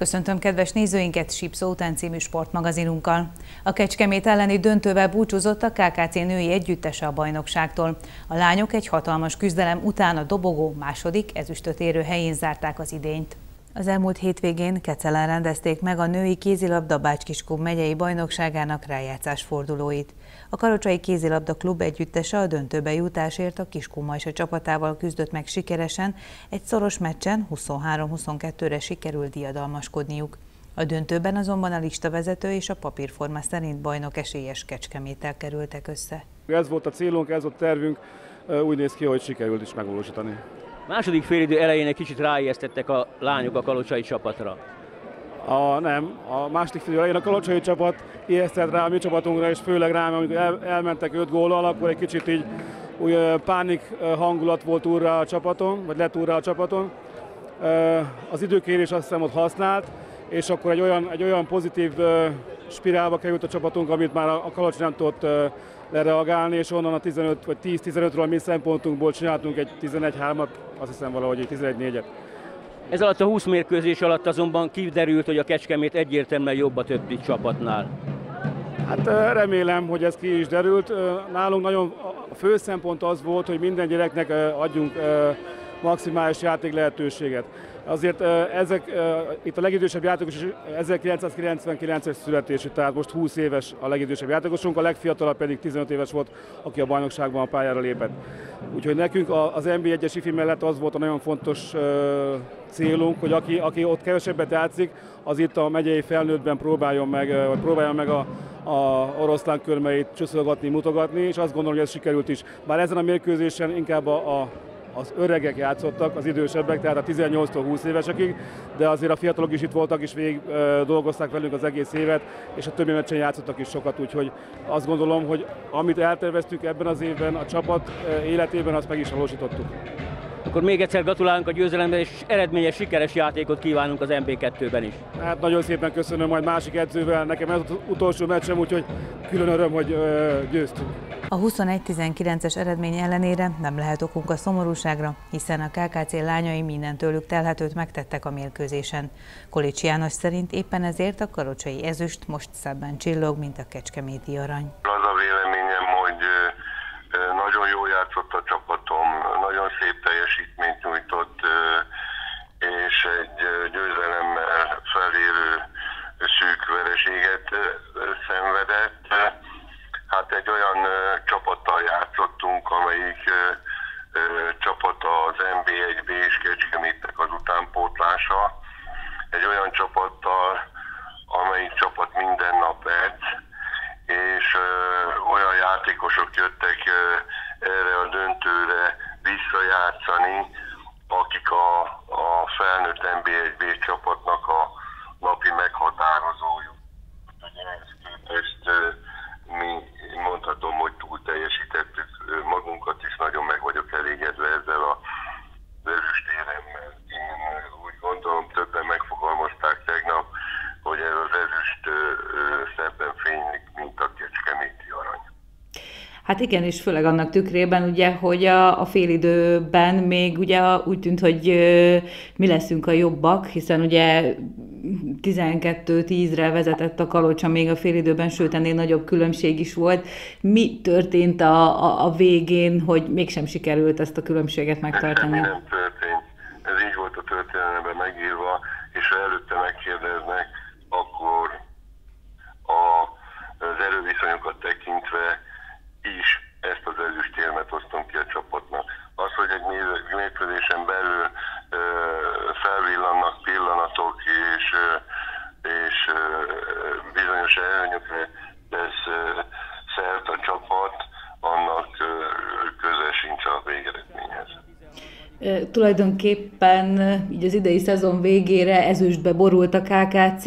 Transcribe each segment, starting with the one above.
Köszöntöm kedves nézőinket Sipszó után című sportmagazinunkkal. A Kecskemét elleni döntővel búcsúzott a KKC női együttese a bajnokságtól. A lányok egy hatalmas küzdelem után a dobogó második ezüstöt érő helyén zárták az idényt. Az elmúlt hétvégén Kecelen rendezték meg a női kézilabda Bácskiskó megyei bajnokságának rájátszás fordulóit. A Karocsai Kézilabda Klub együttese a döntőbe jutásért a Kiskómajsa csapatával küzdött meg sikeresen, egy szoros meccsen 23-22-re sikerült diadalmaskodniuk. A döntőben azonban a listavezető és a papírforma szerint bajnok esélyes Kecskeméttel kerültek össze. Ez volt a célunk, ez volt a tervünk, úgy néz ki, hogy sikerült is megvalósítani. Második félidő elején egy kicsit ráijesztettek a lányok a kalocsai csapatra. A, nem, a második félidő elején a kalocsai csapat ijesztett rá a mi csapatunkra, és főleg rám, amikor el, elmentek öt góllal, akkor egy kicsit így új pánik hangulat volt úrra a csapaton, vagy lett úrra a csapaton. Az időkérés azt hiszem ott használt, és akkor egy olyan, egy olyan pozitív spirálba került a csapatunk, amit már a Kalocs nem tudott lereagálni, és onnan a 15 vagy 10-15-ről mi szempontunkból csináltunk egy 11-3-at, azt hiszem valahogy egy 11-4-et. Ez alatt a 20 mérkőzés alatt azonban kiderült, hogy a Kecskemét egyértelműen jobb a többi csapatnál. Hát remélem, hogy ez ki is derült. Nálunk nagyon a fő szempont az volt, hogy minden gyereknek adjunk maximális játék lehetőséget. Azért ezek, itt a legidősebb játékos is 1999-es születésű, tehát most 20 éves a legidősebb játékosunk, a legfiatalabb pedig 15 éves volt, aki a bajnokságban a pályára lépett. Úgyhogy nekünk az NB1-es ifi mellett az volt a nagyon fontos célunk, hogy aki, aki ott kevesebbet játszik, az itt a megyei felnőttben próbáljon meg, vagy próbáljon meg a, a oroszlán körmeit csuszolgatni, mutogatni, és azt gondolom, hogy ez sikerült is. Bár ezen a mérkőzésen inkább a, a az öregek játszottak, az idősebbek, tehát a 18-tól 20 évesekig, de azért a fiatalok is itt voltak, és végig dolgozták velünk az egész évet, és a többi meccsen játszottak is sokat, úgyhogy azt gondolom, hogy amit elterveztük ebben az évben a csapat életében, azt meg is valósítottuk. Akkor még egyszer gratulálunk a győzelemben, és eredményes, sikeres játékot kívánunk az MB2-ben is. Hát nagyon szépen köszönöm, majd másik edzővel, nekem ez az utolsó meccsem, úgyhogy külön öröm, hogy győztünk. A 21-19-es eredmény ellenére nem lehet okunk a szomorúságra, hiszen a KKC lányai minden tőlük telhetőt megtettek a mérkőzésen. Kolics János szerint éppen ezért a karocsai ezüst most szebben csillog, mint a kecskeméti arany. Az a véleményem, hogy nagyon jól játszott a csapatom, nagyon szép teljesítményt nyújtott, és egy győzelemmel felérő szűk vereséget szenvedett hát egy olyan csapattal játszottunk, amelyik csapat az MB1B és Kecskemétnek az utánpótlása. Egy olyan csapattal, amelyik csapat minden nap edz, és olyan játékosok jöttek erre a döntőre visszajátszani, akik a, a felnőtt MB1B csapatnak a napi meghatározójuk. Ezt képest mi mondhatom, hogy túl teljesítettük magunkat is, nagyon meg vagyok elégedve ezzel a ezüstéremmel. Én úgy gondolom, többen megfogalmazták tegnap, hogy ez az ezüst szebben fénylik, mint a kecskeméti arany. Hát igen, és főleg annak tükrében, ugye, hogy a, a félidőben még ugye úgy tűnt, hogy mi leszünk a jobbak, hiszen ugye 12-10-re vezetett a kalocsa még a félidőben, sőt ennél nagyobb különbség is volt. Mi történt a, a, a végén, hogy mégsem sikerült ezt a különbséget megtartani? Ez nem történt. Ez így volt a történelemben megírva, és ha előtte megkérdeznek, akkor a, az erőviszonyokat tekintve is ezt az ezüstérmet osztom ki a csapatnak. Az, hogy egy mérkőzésen belül felvillannak pillanatok, és, és bizonyos előnyökre tesz szert a csapat, annak köze sincs a végeredményhez. Tulajdonképpen így az idei szezon végére ezüstbe borult a KKC.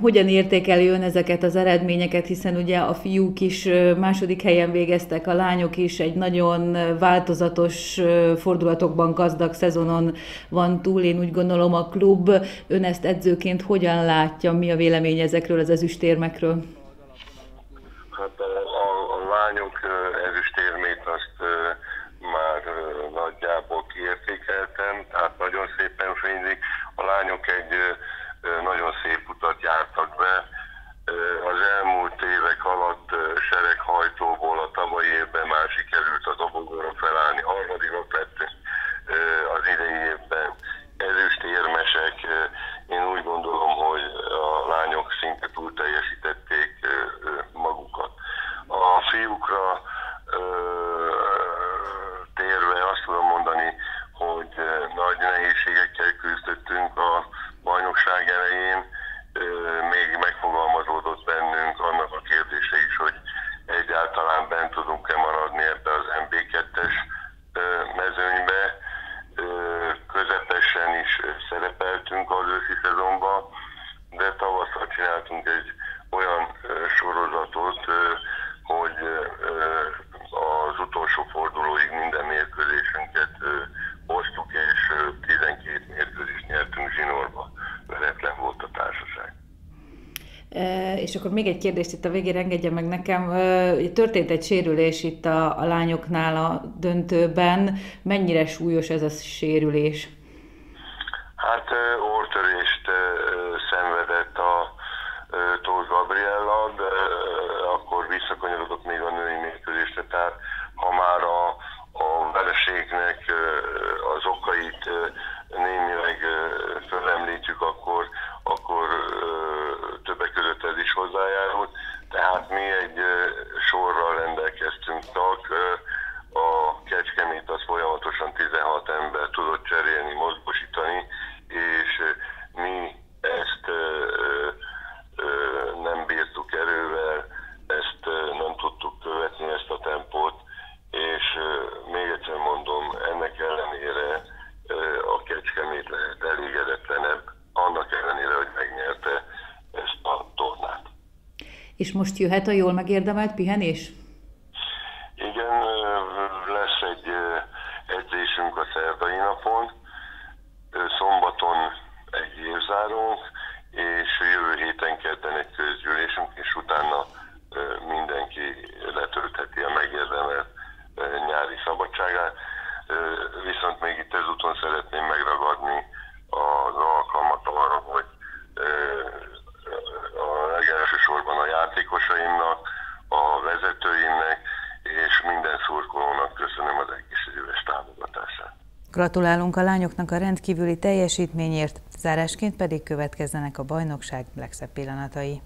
Hogyan értékeli ön ezeket az eredményeket, hiszen ugye a fiúk is második helyen végeztek, a lányok is egy nagyon változatos fordulatokban gazdag szezonon van túl. Én úgy gondolom a klub, ön ezt edzőként hogyan látja, mi a vélemény ezekről az ezüstérmekről? nézik. A lányok egy nagyon szép utat jártak be. Az elmúlt És akkor még egy kérdést itt a végére engedje meg nekem. Történt egy sérülés itt a, a lányoknál a döntőben. Mennyire súlyos ez a sérülés? És most jöhet a jól megérdemelt pihenés? Gratulálunk a lányoknak a rendkívüli teljesítményért, zárásként pedig következzenek a bajnokság legszebb pillanatai.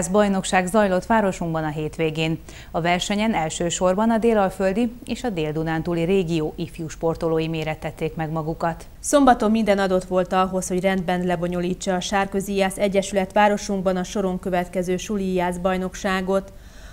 Kézilabdász bajnokság zajlott városunkban a hétvégén. A versenyen elsősorban a délalföldi és a dél-dunántúli régió ifjú sportolói mérettették meg magukat. Szombaton minden adott volt ahhoz, hogy rendben lebonyolítsa a Sárközi Jász Egyesület városunkban a soron következő Suli Jász bajnokságot.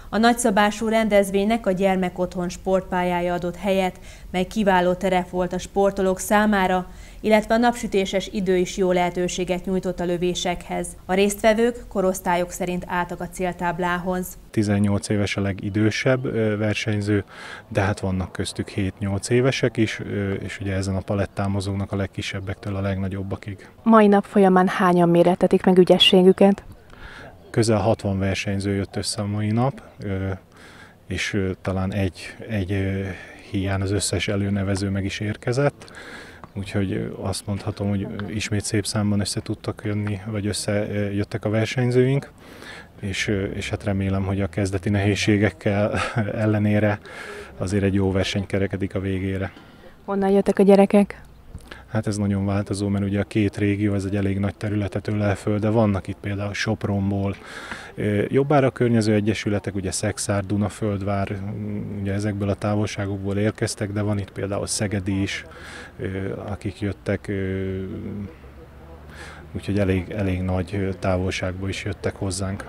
A nagyszabású rendezvénynek a gyermekotthon sportpályája adott helyet, mely kiváló terep volt a sportolók számára, illetve a napsütéses idő is jó lehetőséget nyújtott a lövésekhez. A résztvevők korosztályok szerint álltak a céltáblához. 18 éves a legidősebb versenyző, de hát vannak köztük 7-8 évesek is, és ugye ezen a palettán mozognak a legkisebbektől a legnagyobbakig. Mai nap folyamán hányan méretetik meg ügyességüket? Közel 60 versenyző jött össze a mai nap, és talán egy, egy hiány az összes előnevező meg is érkezett. Úgyhogy azt mondhatom, hogy ismét szép számban össze tudtak jönni, vagy összejöttek a versenyzőink, és, és hát remélem, hogy a kezdeti nehézségekkel ellenére azért egy jó verseny kerekedik a végére. Honnan jöttek a gyerekek? Hát ez nagyon változó, mert ugye a két régió, ez egy elég nagy területet ölel föl, de vannak itt például Sopronból, jobbára környező egyesületek, ugye Szexár, Dunaföldvár, ugye ezekből a távolságokból érkeztek, de van itt például Szegedi is, akik jöttek, úgyhogy elég, elég nagy távolságból is jöttek hozzánk.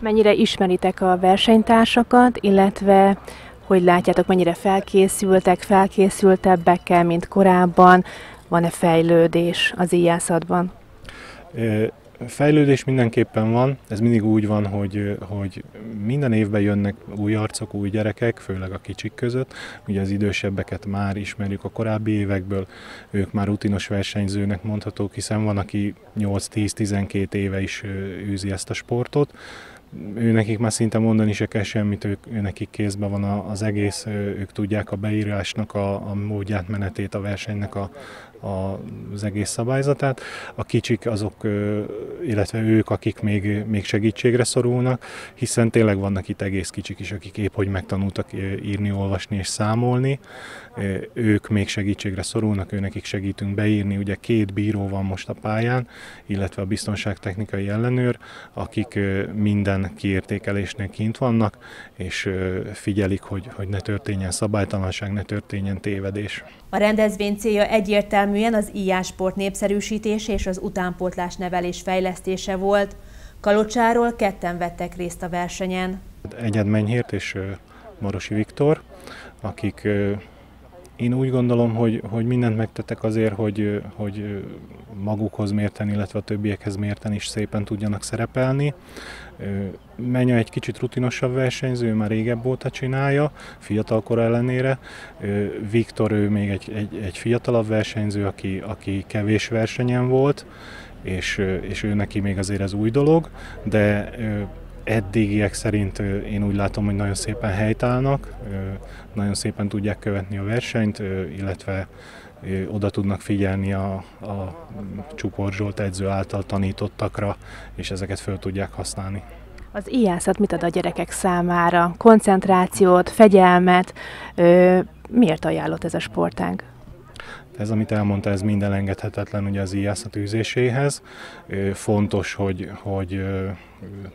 Mennyire ismeritek a versenytársakat, illetve hogy látjátok, mennyire felkészültek, felkészültebbekkel, mint korábban, van-e fejlődés az íjászatban? Fejlődés mindenképpen van, ez mindig úgy van, hogy, hogy minden évben jönnek új arcok, új gyerekek, főleg a kicsik között. Ugye az idősebbeket már ismerjük a korábbi évekből, ők már rutinos versenyzőnek mondhatók, hiszen van, aki 8-10-12 éve is űzi ezt a sportot, ő nekik már szinte mondani se kell semmit, ők, ő nekik kézben van az egész, ők tudják a beírásnak a, a módját, menetét, a versenynek a, az egész szabályzatát. A kicsik azok, illetve ők, akik még, még segítségre szorulnak, hiszen tényleg vannak itt egész kicsik is, akik épp hogy megtanultak írni, olvasni és számolni. Ők még segítségre szorulnak, őnekik segítünk beírni. Ugye két bíró van most a pályán, illetve a biztonságtechnikai ellenőr, akik minden kiértékelésnek kint vannak, és figyelik, hogy, hogy ne történjen szabálytalanság, ne történjen tévedés. A rendezvény célja egyértelműen az íjásport népszerűsítése és az utánpótlás nevelés fejlesztése volt. Kalocsáról ketten vettek részt a versenyen. Egyed Menyhért és Marosi Viktor, akik én úgy gondolom, hogy, hogy mindent megtettek azért, hogy, hogy magukhoz mérten, illetve a többiekhez mérten is szépen tudjanak szerepelni. Menya egy kicsit rutinosabb versenyző, már régebb óta csinálja, fiatalkor ellenére. Viktor, ő még egy, egy, egy fiatalabb versenyző, aki, aki kevés versenyen volt, és, és ő neki még azért ez új dolog, de eddigiek szerint én úgy látom, hogy nagyon szépen helytállnak, nagyon szépen tudják követni a versenyt, illetve oda tudnak figyelni a, a Csupor Zsolt edző által tanítottakra, és ezeket föl tudják használni. Az ijászat mit ad a gyerekek számára? Koncentrációt, fegyelmet? miért ajánlott ez a sportág? Ez, amit elmondta, ez minden engedhetetlen ugye az íjászat űzéséhez. Fontos, hogy, hogy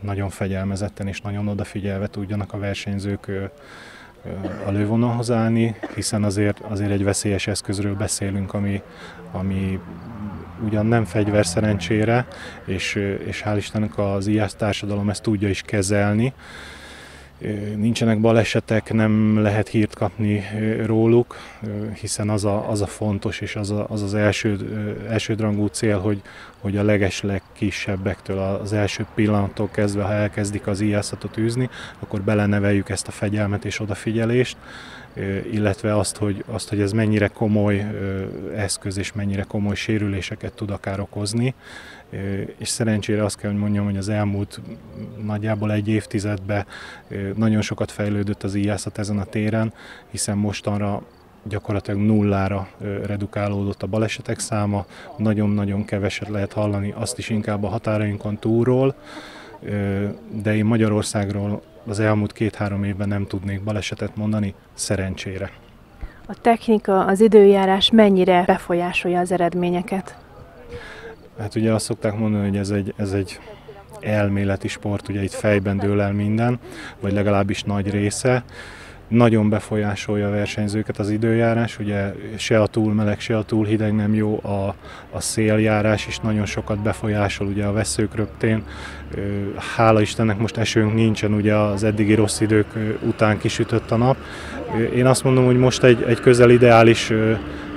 nagyon fegyelmezetten és nagyon odafigyelve tudjanak a versenyzők a lővonalhoz állni, hiszen azért, azért egy veszélyes eszközről beszélünk, ami, ami ugyan nem fegyver szerencsére, és, és hál' Istennek az IASZ társadalom ezt tudja is kezelni, nincsenek balesetek, nem lehet hírt kapni róluk, hiszen az a, az a fontos és az a, az, az első, elsődrangú cél, hogy, hogy a legesleg kisebbektől, az első pillanattól kezdve, ha elkezdik az íjászatot űzni, akkor beleneveljük ezt a fegyelmet és odafigyelést, illetve azt hogy, azt, hogy ez mennyire komoly eszköz és mennyire komoly sérüléseket tud akár okozni. És szerencsére azt kell, hogy mondjam, hogy az elmúlt nagyjából egy évtizedben nagyon sokat fejlődött az íjászat ezen a téren, hiszen mostanra gyakorlatilag nullára redukálódott a balesetek száma, nagyon-nagyon keveset lehet hallani, azt is inkább a határainkon túlról, de én Magyarországról az elmúlt két-három évben nem tudnék balesetet mondani, szerencsére. A technika, az időjárás mennyire befolyásolja az eredményeket? Hát ugye azt szokták mondani, hogy ez egy, ez egy elméleti sport, ugye itt fejben dől el minden, vagy legalábbis nagy része nagyon befolyásolja a versenyzőket az időjárás, ugye se a túl meleg, se a túl hideg nem jó, a, a széljárás is nagyon sokat befolyásol ugye a veszők röptén. Hála Istennek most esőnk nincsen, ugye az eddigi rossz idők után kisütött a nap. Én azt mondom, hogy most egy, egy közel ideális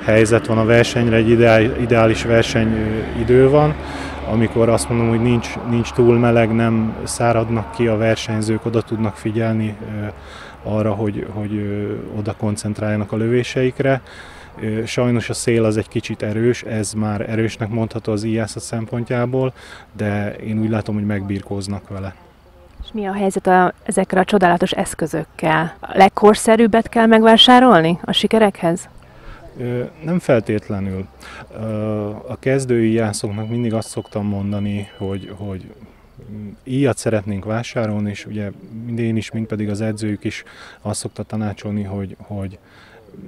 helyzet van a versenyre, egy ideális versenyidő van, amikor azt mondom, hogy nincs, nincs túl meleg, nem száradnak ki a versenyzők, oda tudnak figyelni arra, hogy, hogy oda koncentráljanak a lövéseikre. Sajnos a szél az egy kicsit erős, ez már erősnek mondható az IASA szempontjából, de én úgy látom, hogy megbírkóznak vele. És mi a helyzet a, ezekkel a csodálatos eszközökkel? A legkorszerűbbet kell megvásárolni a sikerekhez? Nem feltétlenül. A kezdői jászoknak mindig azt szoktam mondani, hogy, hogy íjat szeretnénk vásárolni, és ugye mind én is, mind pedig az edzőjük is azt szokta tanácsolni, hogy, hogy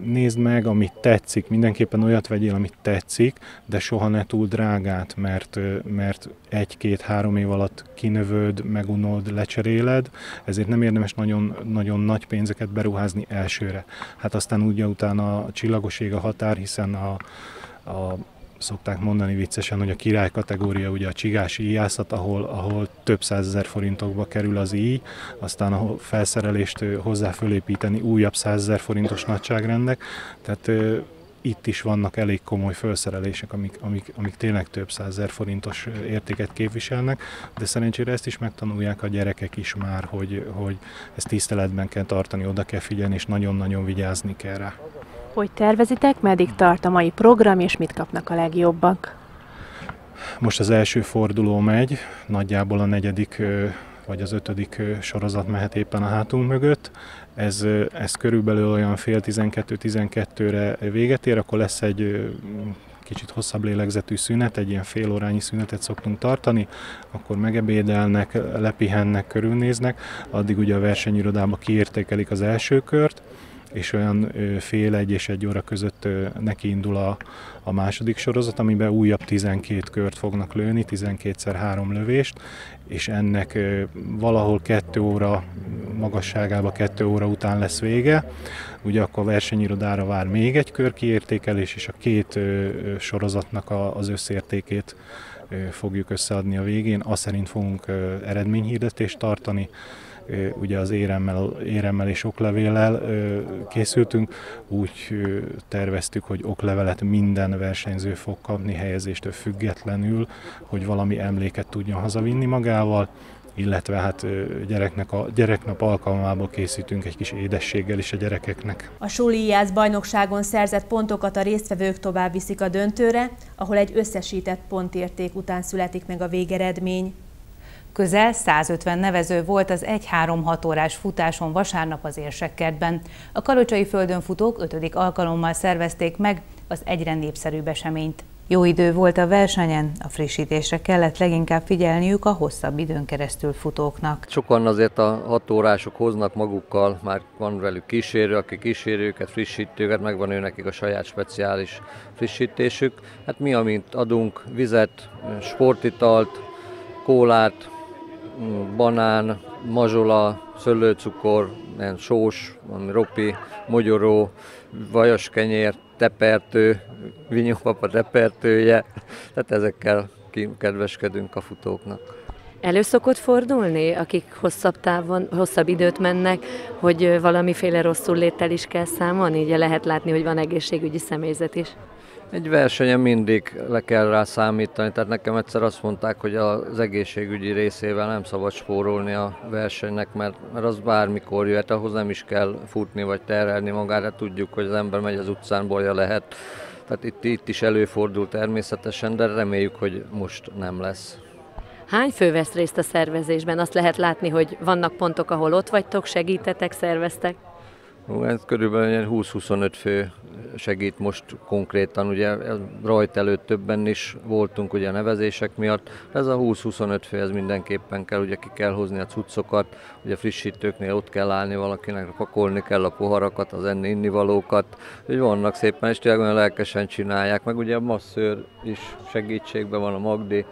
nézd meg, amit tetszik, mindenképpen olyat vegyél, amit tetszik, de soha ne túl drágát, mert, mert egy-két-három év alatt kinövöd, megunod, lecseréled, ezért nem érdemes nagyon, nagyon nagy pénzeket beruházni elsőre. Hát aztán ugye utána a csillagoség a határ, hiszen a, a szokták mondani viccesen, hogy a király kategória ugye a csigás íjászat, ahol, ahol több százezer forintokba kerül az íj, aztán a felszerelést hozzá fölépíteni újabb százezer forintos nagyságrendek, tehát itt is vannak elég komoly felszerelések, amik, amik, amik tényleg több százezer forintos értéket képviselnek, de szerencsére ezt is megtanulják a gyerekek is már, hogy, hogy ezt tiszteletben kell tartani, oda kell figyelni, és nagyon-nagyon vigyázni kell rá. Hogy tervezitek, meddig tart a mai program, és mit kapnak a legjobbak? Most az első forduló megy, nagyjából a negyedik vagy az ötödik sorozat mehet éppen a hátunk mögött. Ez, ez körülbelül olyan fél 12-12-re véget ér, akkor lesz egy kicsit hosszabb lélegzetű szünet, egy ilyen fél órányi szünetet szoktunk tartani, akkor megebédelnek, lepihennek, körülnéznek, addig ugye a versenyirodába kiértékelik az első kört, és olyan fél egy és egy óra között neki indul a, a második sorozat, amiben újabb 12 kört fognak lőni, 12-szer három lövést, és ennek valahol 2 óra magasságában 2 óra után lesz vége. Ugye akkor a versenyirodára vár még egy kör kiértékelés, és a két sorozatnak az összértékét fogjuk összeadni a végén. Azt szerint fogunk eredményhirdetést tartani, ugye az éremmel, éremmel és oklevéllel készültünk, úgy terveztük, hogy oklevelet minden versenyző fog kapni helyezéstől függetlenül, hogy valami emléket tudjon hazavinni magával, illetve hát gyereknek a gyereknap alkalmából készítünk egy kis édességgel is a gyerekeknek. A Sulijász bajnokságon szerzett pontokat a résztvevők tovább viszik a döntőre, ahol egy összesített pontérték után születik meg a végeredmény. Közel 150 nevező volt az 1-3-6 órás futáson vasárnap az Érsekkertben. A Kalocsai földön futók ötödik alkalommal szervezték meg az egyre népszerűbb eseményt. Jó idő volt a versenyen, a frissítésre kellett leginkább figyelniük a hosszabb időn keresztül futóknak. Sokan azért a hat órások hoznak magukkal, már van velük kísérő, aki kísérő őket, frissítőket, megvan ő nekik a saját speciális frissítésük. Hát mi, amint adunk vizet, sportitalt, kólát, banán, mazsola, szőlőcukor, ilyen sós, ropi, mogyoró, vajaskenyér, tepertő, vinyópapa tepertője, tehát ezekkel kedveskedünk a futóknak. Elő szokott fordulni, akik hosszabb távon, hosszabb időt mennek, hogy valamiféle rosszul léttel is kell számolni? Ugye lehet látni, hogy van egészségügyi személyzet is. Egy versenyen mindig le kell rá számítani, tehát nekem egyszer azt mondták, hogy az egészségügyi részével nem szabad spórolni a versenynek, mert, mert az bármikor jöhet, ahhoz nem is kell futni vagy terelni magát, hát tudjuk, hogy az ember megy az utcán, bolya lehet. Tehát itt, itt is előfordul természetesen, de reméljük, hogy most nem lesz. Hány fő vesz részt a szervezésben? Azt lehet látni, hogy vannak pontok, ahol ott vagytok, segítetek, szerveztek? Ez körülbelül 20-25 fő segít most konkrétan, ugye rajt előtt többen is voltunk ugye a nevezések miatt. Ez a 20-25 fő, ez mindenképpen kell, ugye ki kell hozni a cuccokat, ugye frissítőknél ott kell állni valakinek, pakolni kell a poharakat, az enni innivalókat, hogy vannak szépen, és tényleg olyan lelkesen csinálják, meg ugye a masszőr is segítségben van, a Magdi,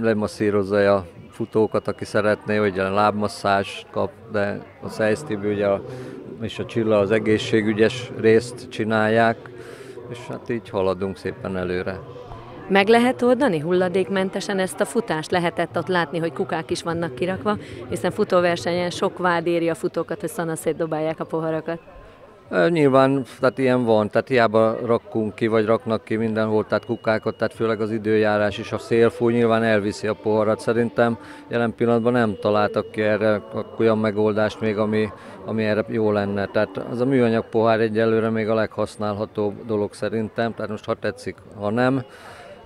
lemasszírozza a futókat, aki szeretné, hogy a lábmasszás kap, de a Szejsztibi ugye a és a Csilla az egészségügyes részt csinálják, és hát így haladunk szépen előre. Meg lehet oldani hulladékmentesen ezt a futást? Lehetett ott látni, hogy kukák is vannak kirakva, hiszen futóversenyen sok vád éri a futókat, hogy szanaszét dobálják a poharakat. Nyilván, tehát ilyen van, tehát hiába rakunk ki, vagy raknak ki mindenhol, tehát kukákat, tehát főleg az időjárás és a szélfúj nyilván elviszi a poharat. Szerintem jelen pillanatban nem találtak ki erre olyan megoldást még, ami, ami erre jó lenne. Tehát az a műanyag pohár egyelőre még a leghasználhatóbb dolog szerintem, tehát most ha tetszik, ha nem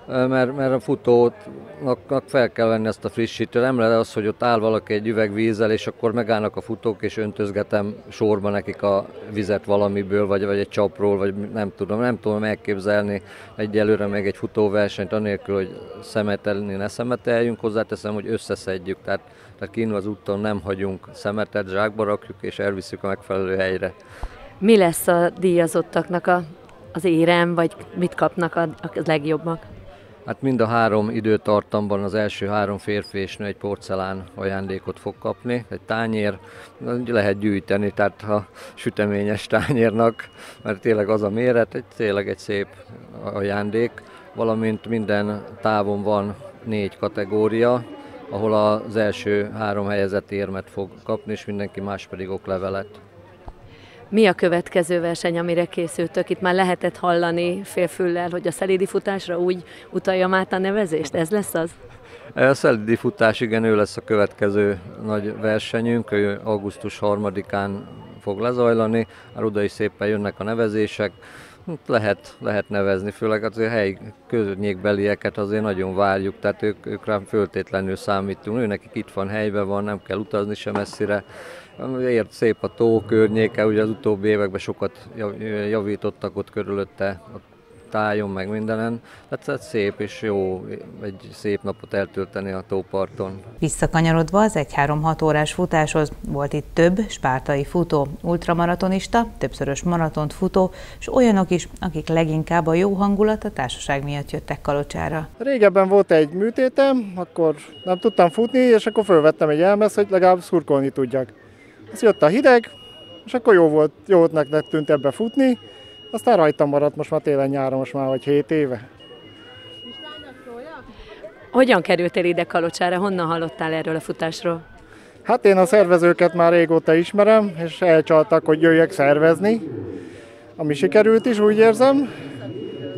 mert, mert a futónak fel kell venni ezt a frissítőt. Nem lehet az, hogy ott áll valaki egy üveg vízzel, és akkor megállnak a futók, és öntözgetem sorba nekik a vizet valamiből, vagy, vagy egy csapról, vagy nem tudom, nem tudom elképzelni egyelőre még egy futóversenyt, anélkül, hogy szemetelni ne szemeteljünk, hozzáteszem, hogy összeszedjük, tehát, tehát kínul az úton nem hagyunk szemetet, zsákba rakjuk, és elviszük a megfelelő helyre. Mi lesz a díjazottaknak a, az érem, vagy mit kapnak a, a legjobbak? Hát mind a három időtartamban az első három férfi és nő egy porcelán ajándékot fog kapni, egy tányér, lehet gyűjteni, tehát ha süteményes tányérnak, mert tényleg az a méret, egy, tényleg egy szép ajándék, valamint minden távon van négy kategória, ahol az első három helyezett érmet fog kapni, és mindenki más pedig oklevelet. Mi a következő verseny, amire készültök? Itt már lehetett hallani félfüllel, hogy a szelídi futásra úgy utaljam át a nevezést. Ez lesz az? A szelídi futás, igen, ő lesz a következő nagy versenyünk. Ő augusztus 3-án fog lezajlani. Már oda is szépen jönnek a nevezések. Lehet, lehet nevezni, főleg az a helyi környékbelieket azért nagyon várjuk, tehát ők, ők rám föltétlenül számítunk. Ő nekik itt van, helyben van, nem kell utazni sem messzire. Ért szép a tó környéke, ugye az utóbbi években sokat javítottak ott körülötte, a tájon, meg mindenen. Tehát ez szép és jó egy szép napot eltölteni a tóparton. Visszakanyarodva az 1-3-6 órás futáshoz volt itt több spártai futó, ultramaratonista, többszörös maratont futó, és olyanok is, akik leginkább a jó hangulat a társaság miatt jöttek Kalocsára. Régebben volt egy műtétem, akkor nem tudtam futni, és akkor fölvettem egy elmesz, hogy legalább szurkolni tudjak. Ez jött a hideg, és akkor jó volt, jó volt tűnt ebbe futni, aztán rajtam maradt most már télen-nyáron, most már vagy 7 éve. Hogyan kerültél ide Kalocsára? Honnan hallottál erről a futásról? Hát én a szervezőket már régóta ismerem, és elcsaltak, hogy jöjjek szervezni, ami sikerült is, úgy érzem.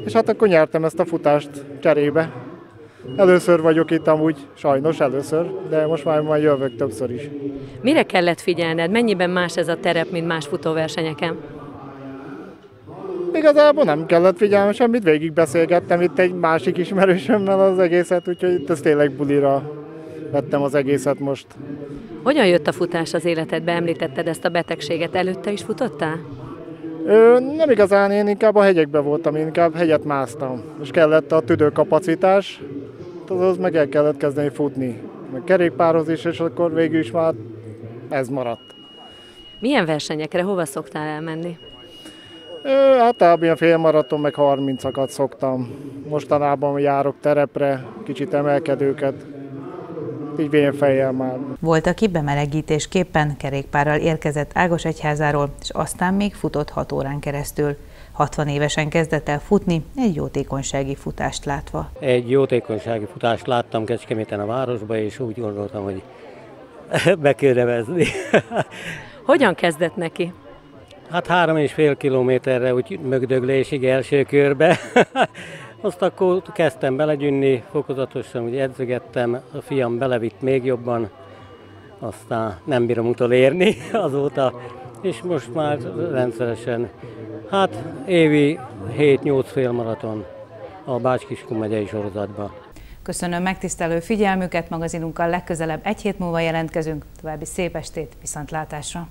És hát akkor nyertem ezt a futást cserébe. Először vagyok itt amúgy, sajnos először, de most már majd jövök többször is. Mire kellett figyelned? Mennyiben más ez a terep, mint más futóversenyeken? Igazából nem kellett figyelni semmit, végig beszélgettem itt egy másik ismerősömmel az egészet, úgyhogy itt ez tényleg bulira vettem az egészet most. Hogyan jött a futás az életedbe? Említetted ezt a betegséget. Előtte is futottál? Ö, nem igazán, én inkább a hegyekbe voltam, inkább hegyet másztam, és kellett a tüdőkapacitás, azaz meg el kellett kezdeni futni, meg kerékpároz is, és akkor végül is már ez maradt. Milyen versenyekre, hova szoktál elmenni? Ö, általában ilyen félmaraton, meg 30-akat szoktam. Mostanában járok terepre, kicsit emelkedőket, így fejjel már. Volt, aki bemelegítésképpen kerékpárral érkezett Ágos egyházáról, és aztán még futott 6 órán keresztül. 60 évesen kezdett el futni, egy jótékonysági futást látva. Egy jótékonysági futást láttam Kecskeméten a városba, és úgy gondoltam, hogy be kell nevezni. Hogyan kezdett neki? Hát három és fél kilométerre úgy mögdöglésig első körbe. Azt akkor kezdtem belegyűnni, fokozatosan úgy edzegettem, a fiam belevitt még jobban, aztán nem bírom utolérni azóta, és most már rendszeresen, hát évi 7-8 fél maraton a Bács-Kiskun megyei sorozatban. Köszönöm megtisztelő figyelmüket, magazinunkkal legközelebb egy hét múlva jelentkezünk. További szép estét, viszontlátásra!